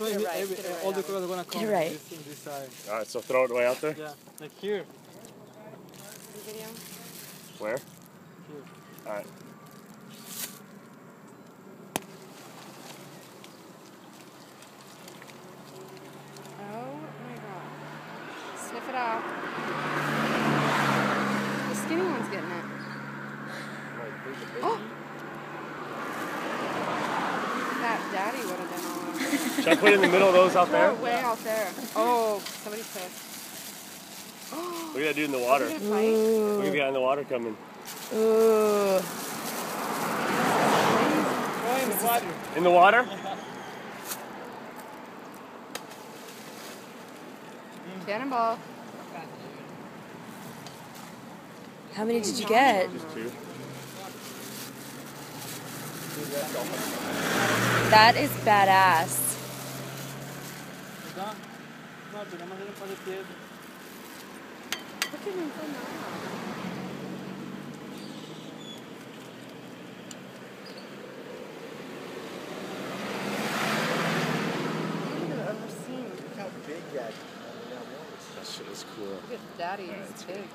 right, every, get it eh, right, all the Alan. colors are gonna come it right. in this side. All right, so throw it way out there. Yeah, like here. Video? Where? Here. All right. Oh my god. Sniff it out. The skinny one's getting it. Oh! That daddy would have been all over. Should I put it in the middle of those out there? it way out there. Oh, somebody's pissed. Look at that dude in the water. Is it a fight? Look at the guy in the water coming. Ooh. In the water. In the water? Cannonball. How many did you get? Just two. That is badass. ¿Verdad? No, pero nada más era para el pie. Look at him so nice. I've ever seen. Look how big that, that is. Shit is cool. Look at daddy, it's big.